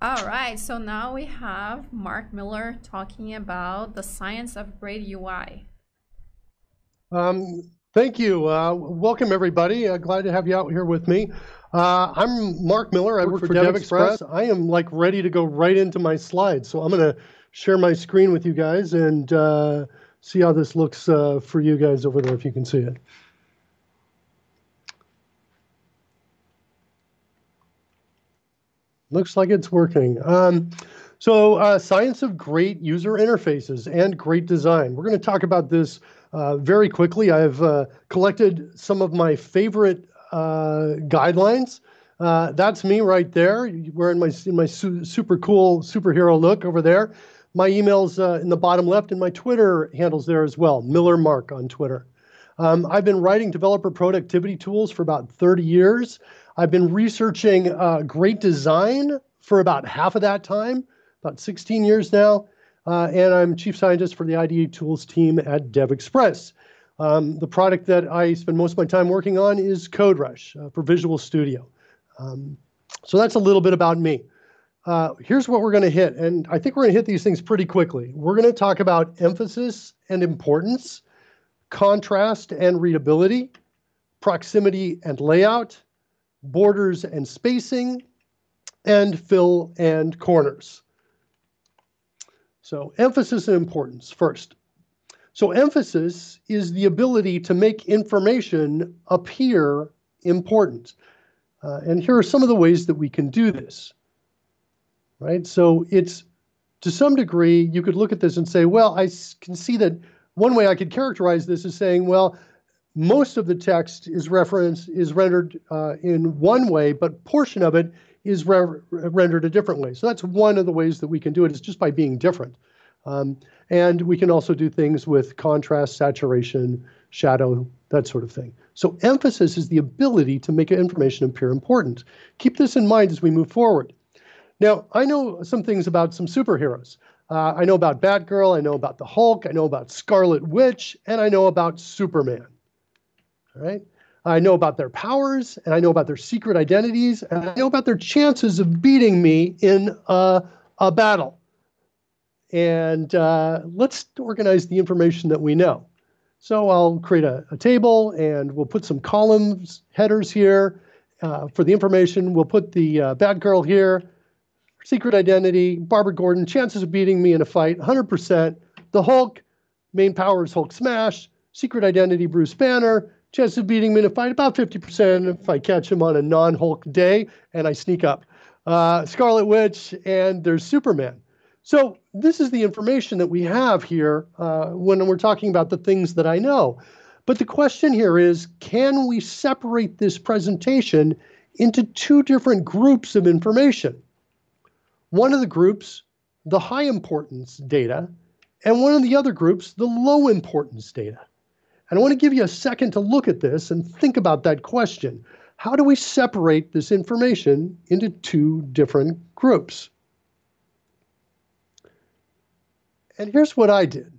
All right, so now we have Mark Miller talking about the science of great UI. Um, thank you. Uh, welcome, everybody. Uh, glad to have you out here with me. Uh, I'm Mark Miller. I work, work for, for DevExpress. I am like ready to go right into my slides. So I'm going to share my screen with you guys and uh, see how this looks uh, for you guys over there, if you can see it. Looks like it's working. Um, so uh, science of great user interfaces and great design. We're going to talk about this uh, very quickly. I've uh, collected some of my favorite uh, guidelines. Uh, that's me right there, wearing my in my su super cool superhero look over there. My email's uh, in the bottom left, and my Twitter handles there as well, Miller Mark on Twitter. Um, I've been writing developer productivity tools for about 30 years. I've been researching uh, great design for about half of that time, about 16 years now. Uh, and I'm chief scientist for the IDE tools team at DevExpress. Um, the product that I spend most of my time working on is CodeRush uh, for Visual Studio. Um, so that's a little bit about me. Uh, here's what we're going to hit, and I think we're going to hit these things pretty quickly. We're going to talk about emphasis and importance, contrast and readability, proximity and layout, borders and spacing, and fill and corners. So emphasis and importance first. So emphasis is the ability to make information appear important. Uh, and here are some of the ways that we can do this. Right? So it's to some degree, you could look at this and say, well, I can see that one way I could characterize this is saying, well, most of the text is referenced is rendered uh, in one way, but portion of it is re rendered a different way. So that's one of the ways that we can do it is just by being different. Um, and we can also do things with contrast, saturation, shadow, that sort of thing. So emphasis is the ability to make information appear important. Keep this in mind as we move forward. Now, I know some things about some superheroes. Uh, I know about Batgirl, I know about the Hulk, I know about Scarlet Witch, and I know about Superman. All right. I know about their powers, and I know about their secret identities, and I know about their chances of beating me in a, a battle. And uh, let's organize the information that we know. So I'll create a, a table, and we'll put some columns, headers here uh, for the information. We'll put the uh, Batgirl here, secret identity, Barbara Gordon, chances of beating me in a fight, 100%. The Hulk, main power is Hulk smash, secret identity, Bruce Banner chance of beating me in a fight about 50% if I catch him on a non-Hulk day and I sneak up. Uh, Scarlet Witch and there's Superman. So this is the information that we have here uh, when we're talking about the things that I know. But the question here is, can we separate this presentation into two different groups of information? One of the groups, the high importance data, and one of the other groups, the low importance data. And I want to give you a second to look at this and think about that question. How do we separate this information into two different groups? And here's what I did.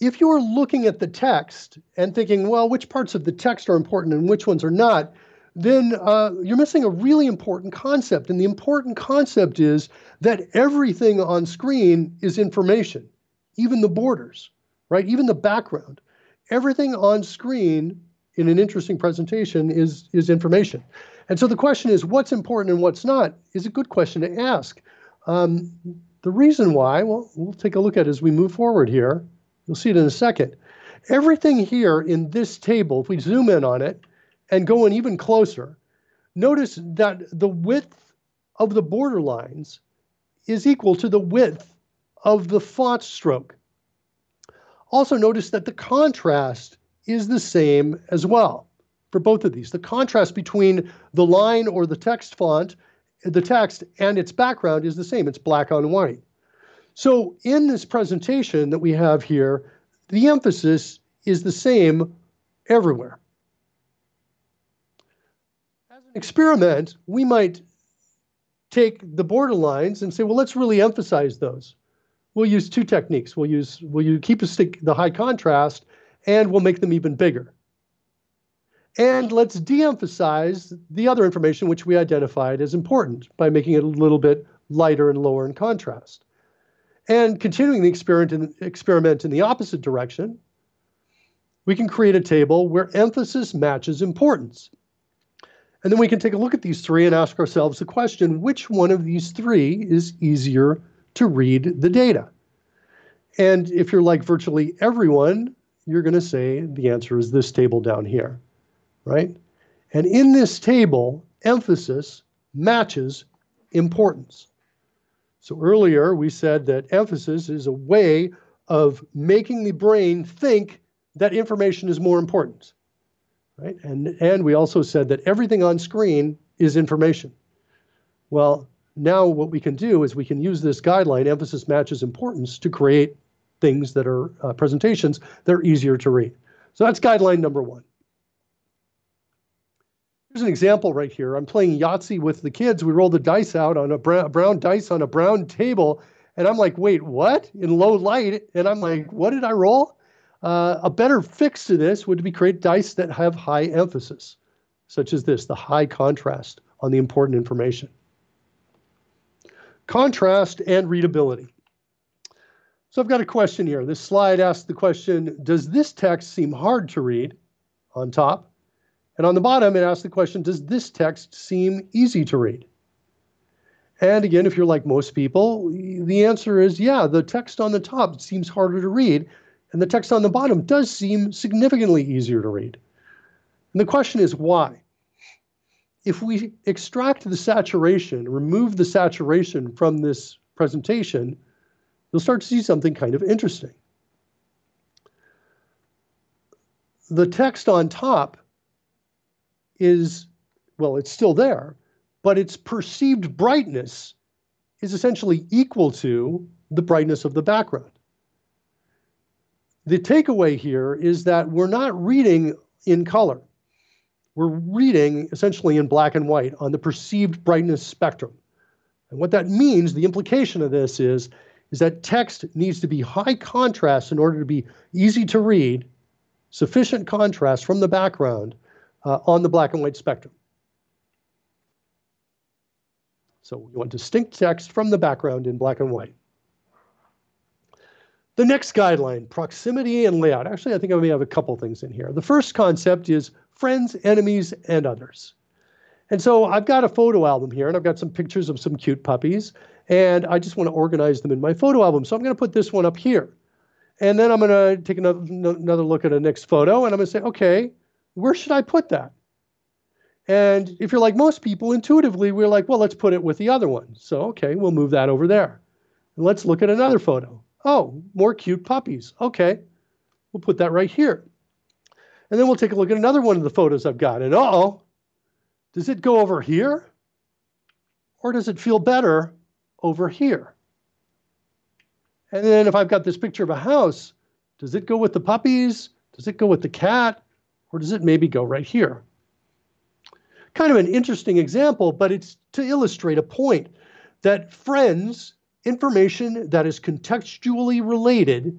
If you're looking at the text and thinking, well, which parts of the text are important and which ones are not, then uh, you're missing a really important concept. And the important concept is that everything on screen is information, even the borders, right? Even the background. Everything on screen in an interesting presentation is, is information. And so the question is, what's important and what's not, is a good question to ask. Um, the reason why, well, we'll take a look at as we move forward here. You'll see it in a second. Everything here in this table, if we zoom in on it, and going even closer, notice that the width of the border lines is equal to the width of the font stroke. Also notice that the contrast is the same as well for both of these. The contrast between the line or the text font, the text, and its background is the same. It's black on white. So in this presentation that we have here, the emphasis is the same everywhere experiment, we might take the border lines and say, well, let's really emphasize those. We'll use two techniques. We'll use we'll you keep a stick the high contrast, and we'll make them even bigger. And let's de emphasize the other information which we identified as important by making it a little bit lighter and lower in contrast. And continuing the experiment in, experiment in the opposite direction, we can create a table where emphasis matches importance. And then we can take a look at these three and ask ourselves the question which one of these three is easier to read the data? And if you're like virtually everyone, you're going to say the answer is this table down here, right? And in this table, emphasis matches importance. So earlier we said that emphasis is a way of making the brain think that information is more important right? And, and we also said that everything on screen is information. Well, now what we can do is we can use this guideline, emphasis matches importance, to create things that are uh, presentations that are easier to read. So that's guideline number one. Here's an example right here. I'm playing Yahtzee with the kids. We roll the dice out on a brown, brown dice on a brown table. And I'm like, wait, what? In low light. And I'm like, what did I roll? Uh, a better fix to this would be create dice that have high emphasis, such as this, the high contrast on the important information. Contrast and readability. So I've got a question here. This slide asks the question, does this text seem hard to read on top? And on the bottom, it asks the question, does this text seem easy to read? And again, if you're like most people, the answer is yeah, the text on the top seems harder to read and the text on the bottom does seem significantly easier to read. And the question is why? If we extract the saturation, remove the saturation from this presentation, you'll start to see something kind of interesting. The text on top is, well, it's still there, but its perceived brightness is essentially equal to the brightness of the background the takeaway here is that we're not reading in color. We're reading essentially in black and white on the perceived brightness spectrum. And what that means, the implication of this is, is that text needs to be high contrast in order to be easy to read, sufficient contrast from the background uh, on the black and white spectrum. So we want distinct text from the background in black and white. The next guideline, proximity and layout. Actually, I think I may have a couple things in here. The first concept is friends, enemies, and others. And so I've got a photo album here, and I've got some pictures of some cute puppies, and I just want to organize them in my photo album. So I'm going to put this one up here. And then I'm going to take another, another look at a next photo, and I'm going to say, okay, where should I put that? And if you're like most people, intuitively, we're like, well, let's put it with the other one. So, okay, we'll move that over there. And let's look at another photo. Oh, more cute puppies. Okay, we'll put that right here. And then we'll take a look at another one of the photos I've got. And uh-oh, does it go over here? Or does it feel better over here? And then if I've got this picture of a house, does it go with the puppies? Does it go with the cat? Or does it maybe go right here? Kind of an interesting example, but it's to illustrate a point that friends information that is contextually related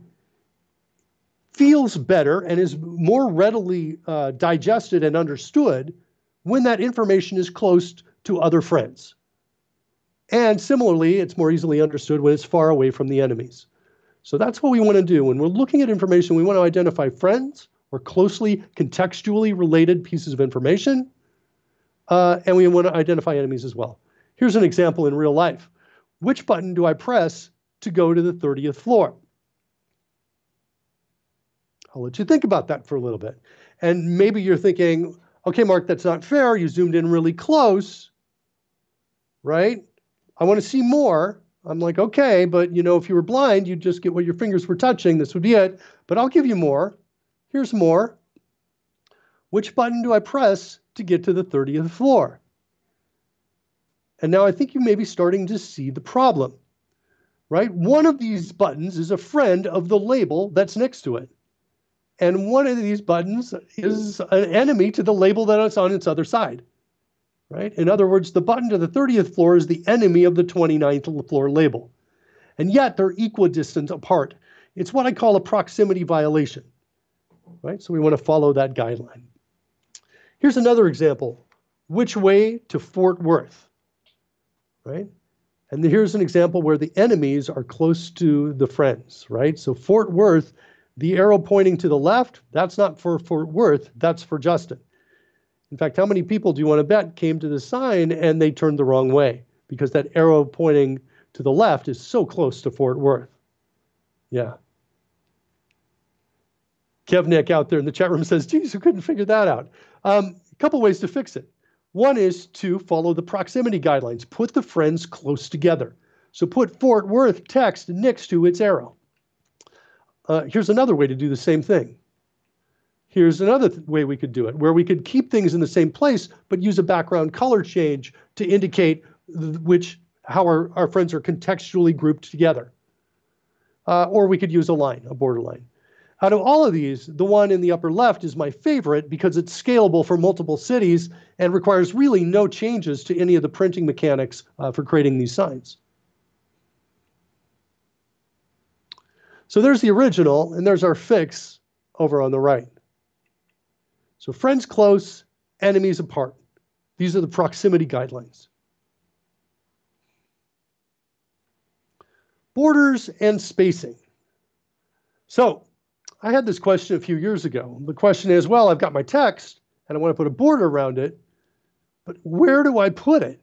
feels better and is more readily uh, digested and understood when that information is close to other friends. And similarly, it's more easily understood when it's far away from the enemies. So that's what we want to do. When we're looking at information, we want to identify friends or closely contextually related pieces of information, uh, and we want to identify enemies as well. Here's an example in real life which button do I press to go to the 30th floor? I'll let you think about that for a little bit. And maybe you're thinking, okay, Mark, that's not fair. You zoomed in really close, right? I want to see more. I'm like, okay, but you know, if you were blind, you'd just get what your fingers were touching. This would be it. But I'll give you more. Here's more. Which button do I press to get to the 30th floor? And now I think you may be starting to see the problem, right? One of these buttons is a friend of the label that's next to it. And one of these buttons is an enemy to the label that is on its other side, right? In other words, the button to the 30th floor is the enemy of the 29th floor label. And yet they're equidistant apart. It's what I call a proximity violation, right? So we want to follow that guideline. Here's another example. Which way to Fort Worth? Right? And here's an example where the enemies are close to the friends, right? So Fort Worth, the arrow pointing to the left, that's not for Fort Worth, that's for Justin. In fact, how many people do you want to bet came to the sign and they turned the wrong way because that arrow pointing to the left is so close to Fort Worth? Yeah. Kevnik out there in the chat room says, geez, who couldn't figure that out? Um, a couple ways to fix it. One is to follow the proximity guidelines. Put the friends close together. So put Fort Worth text next to its arrow. Uh, here's another way to do the same thing. Here's another th way we could do it, where we could keep things in the same place, but use a background color change to indicate which how our, our friends are contextually grouped together. Uh, or we could use a line, a border line. Out of all of these, the one in the upper left is my favorite because it's scalable for multiple cities and requires really no changes to any of the printing mechanics uh, for creating these signs. So there's the original, and there's our fix over on the right. So friends close, enemies apart. These are the proximity guidelines. Borders and spacing. So I had this question a few years ago. The question is, well, I've got my text and I want to put a border around it, but where do I put it?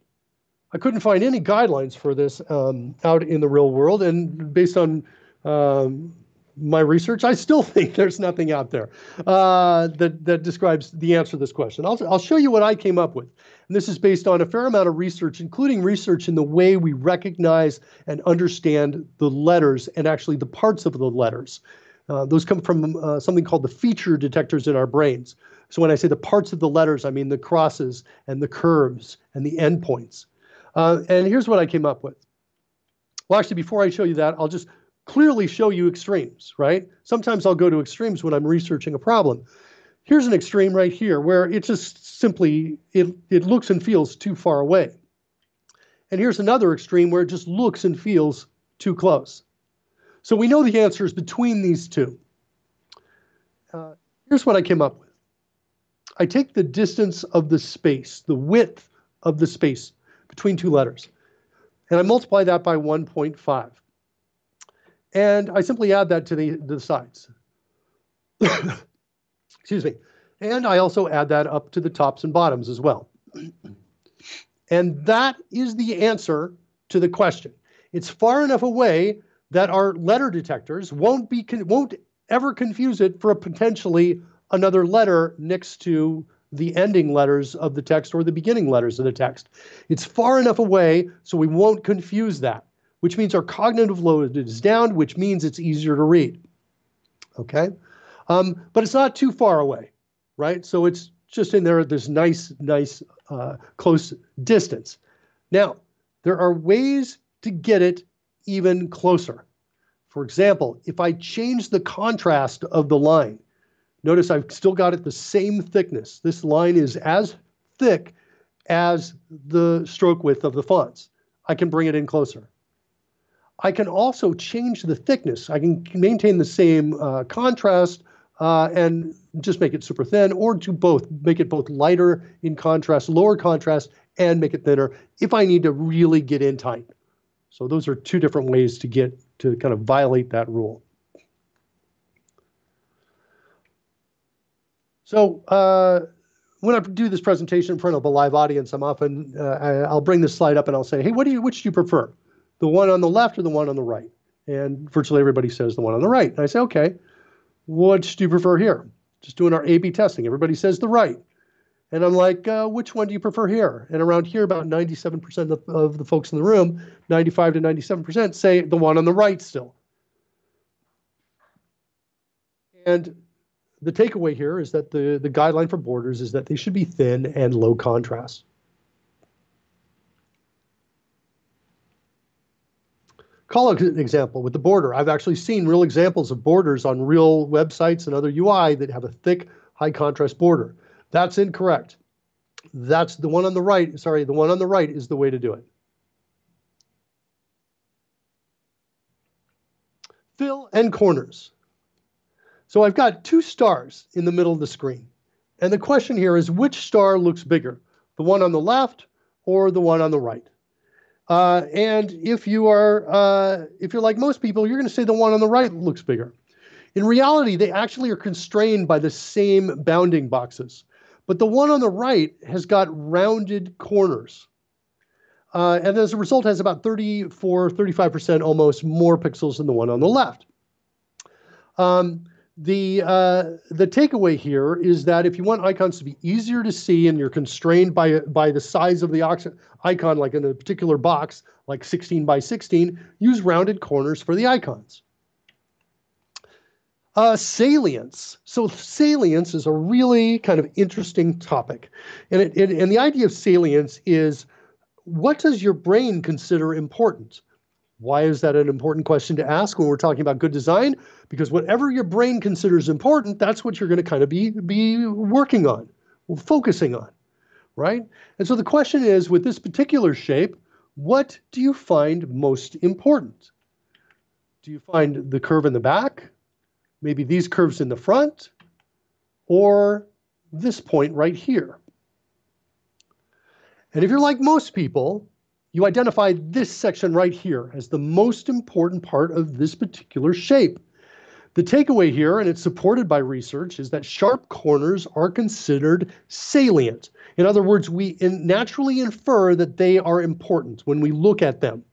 I couldn't find any guidelines for this um, out in the real world, and based on um, my research, I still think there's nothing out there uh, that that describes the answer to this question. I'll I'll show you what I came up with, and this is based on a fair amount of research, including research in the way we recognize and understand the letters and actually the parts of the letters. Uh, those come from uh, something called the feature detectors in our brains. So when I say the parts of the letters, I mean the crosses and the curves and the endpoints. Uh, and here's what I came up with. Well, actually, before I show you that, I'll just clearly show you extremes, right? Sometimes I'll go to extremes when I'm researching a problem. Here's an extreme right here where it just simply, it, it looks and feels too far away. And here's another extreme where it just looks and feels too close. So we know the answer is between these two. Uh, here's what I came up with. I take the distance of the space, the width of the space between two letters, and I multiply that by 1.5. And I simply add that to the, the sides. Excuse me. And I also add that up to the tops and bottoms as well. and that is the answer to the question. It's far enough away that our letter detectors won't be won't ever confuse it for a potentially another letter next to the ending letters of the text or the beginning letters of the text. It's far enough away so we won't confuse that, which means our cognitive load is down, which means it's easier to read. Okay? Um, but it's not too far away, right? So it's just in there at this nice, nice, uh, close distance. Now, there are ways to get it even closer. For example, if I change the contrast of the line, notice I've still got it the same thickness. This line is as thick as the stroke width of the fonts. I can bring it in closer. I can also change the thickness. I can maintain the same uh, contrast uh, and just make it super thin, or do both, make it both lighter in contrast, lower contrast, and make it thinner if I need to really get in tight. So those are two different ways to get to kind of violate that rule. So uh, when I do this presentation in front of a live audience, I'm often uh, I'll bring this slide up and I'll say, "Hey, what do you which do you prefer, the one on the left or the one on the right?" And virtually everybody says the one on the right. And I say, "Okay, which do you prefer here?" Just doing our A/B testing. Everybody says the right. And I'm like, uh, which one do you prefer here? And around here, about 97% of, of the folks in the room, 95 to 97%, say the one on the right still. And the takeaway here is that the, the guideline for borders is that they should be thin and low contrast. Call an example with the border. I've actually seen real examples of borders on real websites and other UI that have a thick, high contrast border. That's incorrect. That's the one on the right. Sorry, the one on the right is the way to do it. Fill and corners. So I've got two stars in the middle of the screen. And the question here is which star looks bigger, the one on the left or the one on the right? Uh, and if you are, uh, if you're like most people, you're going to say the one on the right looks bigger. In reality, they actually are constrained by the same bounding boxes. But the one on the right has got rounded corners. Uh, and as a result has about 34, 35% almost more pixels than the one on the left. Um, the uh, the takeaway here is that if you want icons to be easier to see and you're constrained by by the size of the icon, like in a particular box, like 16 by 16, use rounded corners for the icons. Uh, salience. So salience is a really kind of interesting topic, and it, it, and the idea of salience is what does your brain consider important? Why is that an important question to ask when we're talking about good design? Because whatever your brain considers important, that's what you're going to kind of be be working on, focusing on, right? And so the question is, with this particular shape, what do you find most important? Do you find the curve in the back? Maybe these curves in the front, or this point right here. And if you're like most people, you identify this section right here as the most important part of this particular shape. The takeaway here, and it's supported by research, is that sharp corners are considered salient. In other words, we in naturally infer that they are important when we look at them.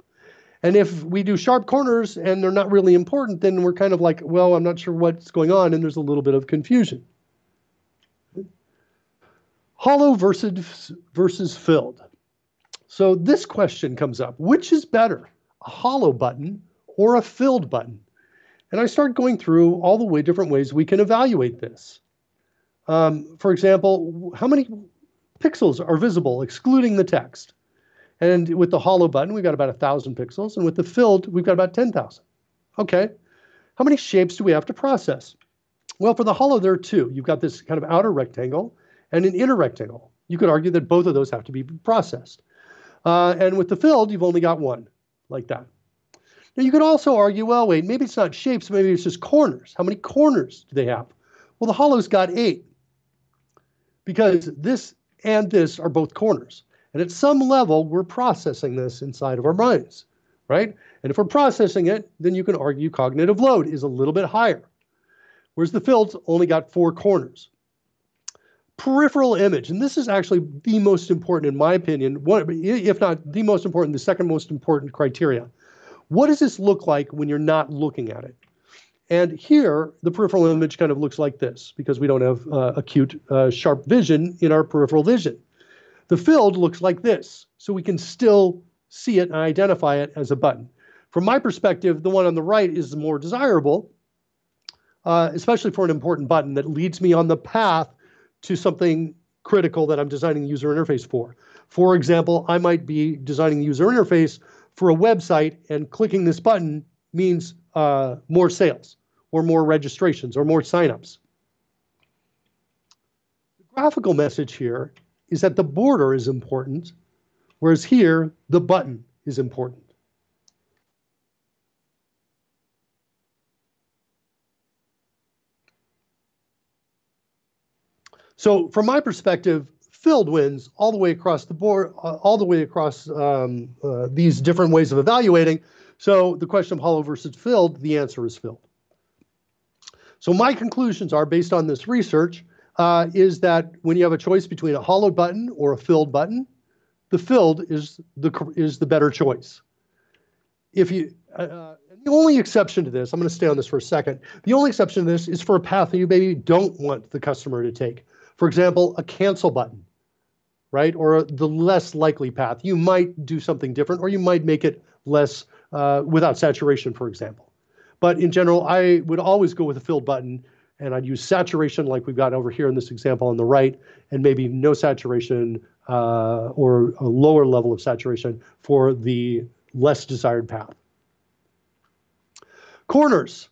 And if we do sharp corners and they're not really important, then we're kind of like, well, I'm not sure what's going on, and there's a little bit of confusion. Hollow versus, versus filled. So this question comes up which is better, a hollow button or a filled button? And I start going through all the way different ways we can evaluate this. Um, for example, how many pixels are visible excluding the text? And with the hollow button, we've got about 1,000 pixels. And with the filled, we've got about 10,000. Okay. How many shapes do we have to process? Well, for the hollow, there are two. You've got this kind of outer rectangle and an inner rectangle. You could argue that both of those have to be processed. Uh, and with the filled, you've only got one, like that. Now, you could also argue, well, wait, maybe it's not shapes, maybe it's just corners. How many corners do they have? Well, the hollow's got eight because this and this are both corners. And at some level, we're processing this inside of our minds, right? And if we're processing it, then you can argue cognitive load is a little bit higher. Whereas the filled only got four corners. Peripheral image, and this is actually the most important, in my opinion, one, if not the most important, the second most important criteria. What does this look like when you're not looking at it? And here, the peripheral image kind of looks like this because we don't have uh, acute, uh, sharp vision in our peripheral vision. The filled looks like this, so we can still see it and identify it as a button. From my perspective, the one on the right is more desirable, uh, especially for an important button that leads me on the path to something critical that I'm designing the user interface for. For example, I might be designing the user interface for a website, and clicking this button means uh, more sales, or more registrations, or more signups. The graphical message here is that the border is important, whereas here, the button is important. So from my perspective, filled wins all the way across the board, uh, all the way across um, uh, these different ways of evaluating. So the question of hollow versus filled, the answer is filled. So my conclusions are based on this research uh, is that when you have a choice between a hollowed button or a filled button, the filled is the is the better choice. If you uh, uh the only exception to this, I'm going to stay on this for a second. The only exception to this is for a path that you maybe don't want the customer to take. For example, a cancel button, right? Or the less likely path. You might do something different, or you might make it less uh, without saturation, for example. But in general, I would always go with a filled button and I'd use saturation like we've got over here in this example on the right, and maybe no saturation uh, or a lower level of saturation for the less desired path. Corners.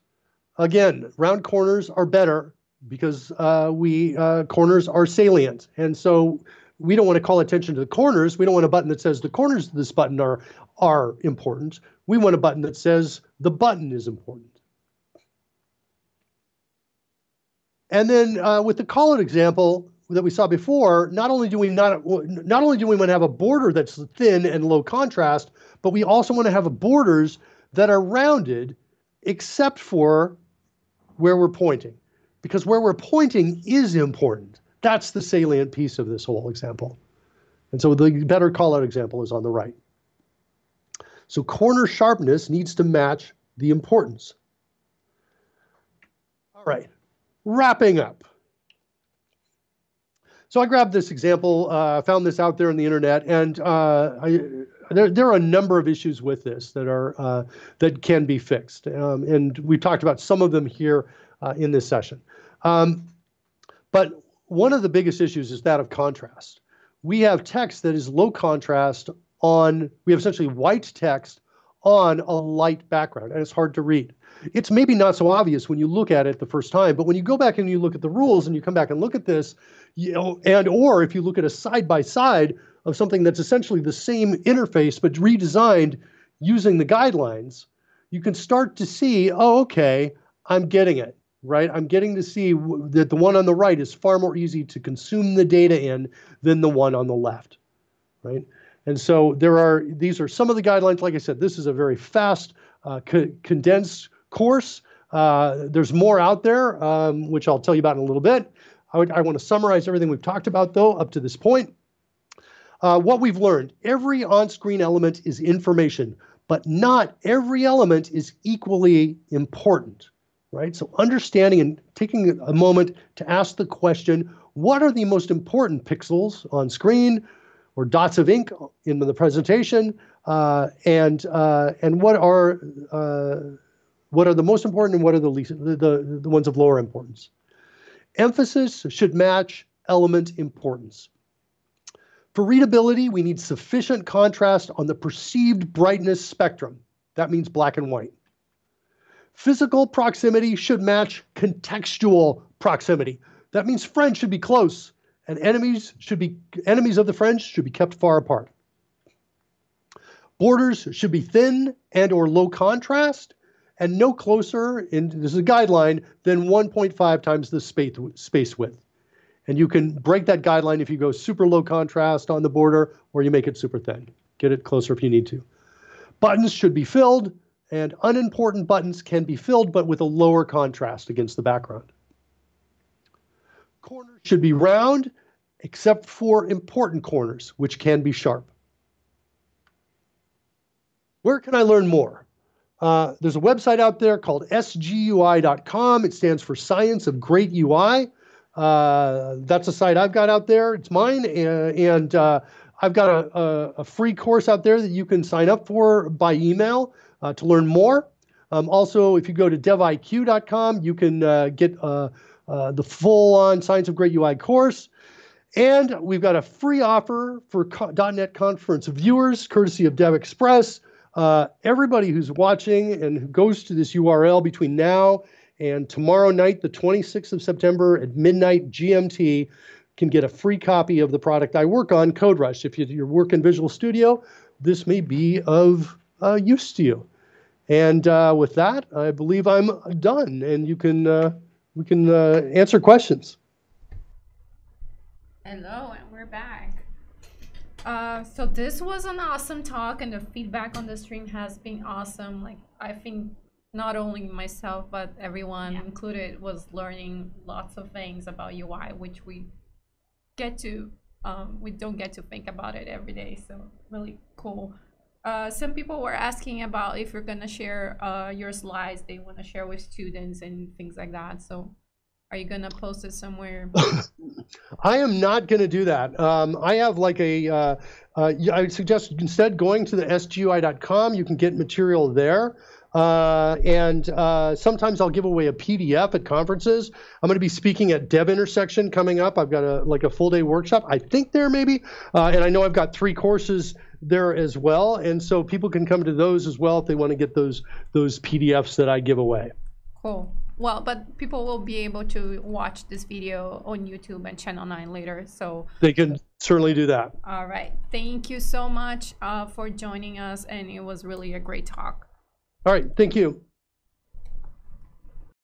Again, round corners are better because uh, we uh, corners are salient. And so we don't want to call attention to the corners. We don't want a button that says the corners of this button are, are important. We want a button that says the button is important. And then uh, with the column example, that we saw before, not only do we not not only do we want to have a border that's thin and low contrast, but we also want to have borders that are rounded, except for where we're pointing, because where we're pointing is important. That's the salient piece of this whole example. And so the better call out example is on the right. So corner sharpness needs to match the importance. All right, wrapping up. So I grabbed this example, uh, found this out there on the internet, and uh, I, there, there are a number of issues with this that are uh, that can be fixed, um, and we talked about some of them here uh, in this session. Um, but one of the biggest issues is that of contrast. We have text that is low contrast on. We have essentially white text on a light background, and it's hard to read. It's maybe not so obvious when you look at it the first time, but when you go back and you look at the rules and you come back and look at this, you know, and or if you look at a side by side of something that's essentially the same interface but redesigned using the guidelines, you can start to see, oh, okay, I'm getting it, right? I'm getting to see that the one on the right is far more easy to consume the data in than the one on the left, right? And so there are these are some of the guidelines. Like I said, this is a very fast, uh, co- condensed course. Uh, there's more out there, um, which I'll tell you about in a little bit. I, would, I want to summarize everything we've talked about, though, up to this point. Uh, what we've learned every on screen element is information, but not every element is equally important, right? So, understanding and taking a moment to ask the question what are the most important pixels on screen or dots of ink in the presentation? Uh, and, uh, and what are uh, what are the most important and what are the least the, the, the ones of lower importance. Emphasis should match element importance. For readability we need sufficient contrast on the perceived brightness spectrum. That means black and white. Physical proximity should match contextual proximity. That means friends should be close and enemies should be enemies of the friends should be kept far apart. Borders should be thin and or low contrast and no closer, in, this is a guideline, than 1.5 times the space, space width. And you can break that guideline if you go super low contrast on the border or you make it super thin. Get it closer if you need to. Buttons should be filled, and unimportant buttons can be filled but with a lower contrast against the background. Corners should be round except for important corners, which can be sharp. Where can I learn more? Uh, there's a website out there called sgui.com. It stands for Science of Great UI. Uh, that's a site I've got out there. It's mine, and, and uh, I've got a, a, a, free course out there that you can sign up for by email uh, to learn more. Um, also, if you go to deviq.com, you can uh, get uh, the full-on Science of Great UI course. And we've got a free offer for co- .NET Conference viewers, courtesy of DevExpress. Uh, everybody who's watching and who goes to this URL between now and tomorrow night, the 26th of September at midnight GMT, can get a free copy of the product I work on, CodeRush. If you, you work in Visual Studio, this may be of uh, use to you. And uh, with that, I believe I'm done, and you can uh, we can uh, answer questions. Hello, and we're back. Uh, so this was an awesome talk, and the feedback on the stream has been awesome. Like I think not only myself but everyone yeah. included was learning lots of things about UI, which we get to um, we don't get to think about it every day. So really cool. Uh, some people were asking about if you're gonna share uh, your slides they want to share with students and things like that. So are you gonna post it somewhere? I am not gonna do that. Um, I have like a. Uh, uh, I suggest instead going to the sgui.com. You can get material there. Uh, and uh, sometimes I'll give away a PDF at conferences. I'm going to be speaking at Dev Intersection coming up. I've got a like a full day workshop. I think there maybe, uh, and I know I've got three courses there as well. And so people can come to those as well if they want to get those those PDFs that I give away. Cool. Well, but people will be able to watch this video on YouTube and Channel 9 later. So they can certainly do that. All right. Thank you so much uh, for joining us. And it was really a great talk. All right. Thank you.